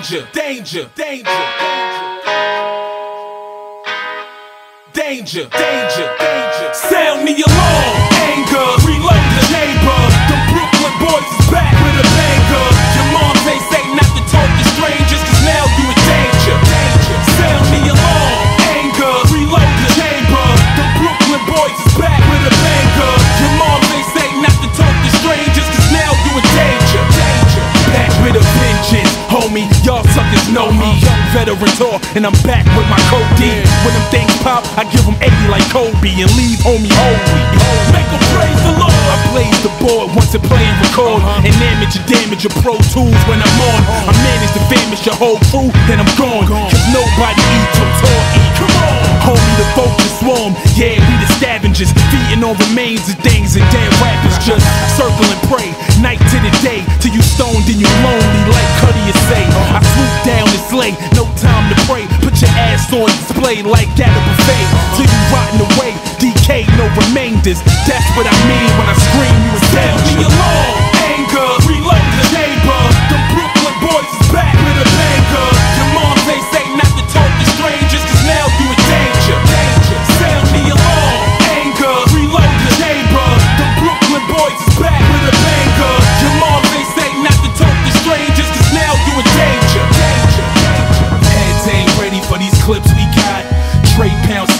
danger, danger, danger, danger, danger, danger. Sound the alarm, homie. Y'all suckers know me. Young veteran Tor, and I'm back with my codeine. When them things pop, I give them 80 like Kobe and leave homie holy. Make them praise the Lord. I blaze the board once it play and record. Uh-huh. And damage and damage your pro tools when I'm on. Uh-huh. I manage to famish your whole crew, then I'm gone. Cause nobody eats from Tor eat. Come on. Homie, the vultures swarm. Yeah, we the scavengers. Feeding on remains of things and dead rappers just circle and pray. Slay, no time to pray. Put your ass on display like at a buffet. Till you rotting away, DK, no remainders. That's what I mean when I scream you in danger.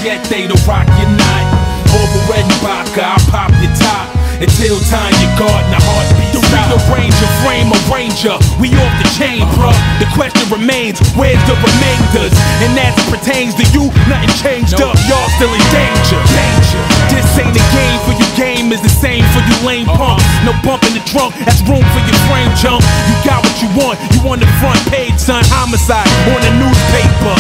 Yet they to rock your knot. Over red and vodka, I pop your top. Until time your guard the heartbeat The real ranger, frame a ranger. We off the chain, bruh. The question remains, where's the remainders? And as it pertains to you, nothing changed up. Y'all still in danger. Danger. This ain't a game for you. Game is the same for you lame uh-huh. punks. No bump in the trunk, that's room for your frame jump. You got what you want. You on the front page, son. Homicide on the newspaper.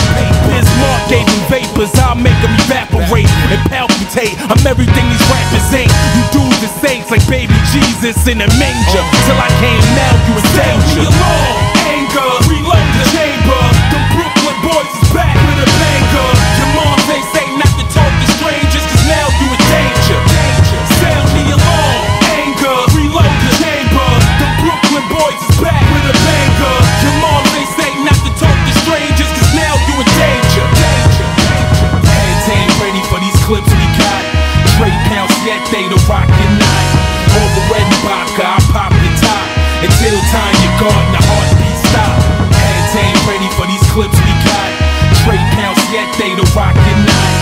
I'm everything these rappers ain't. You dudes and saints like baby Jesus in a manger. Till I came now, you in danger. Yet they to rock your knot. Over red vodka, I pop your top. Until time your guard and the heartbeat stop. Heads ain't ready for these clips we got. Trey pounds yet they to rock your knot.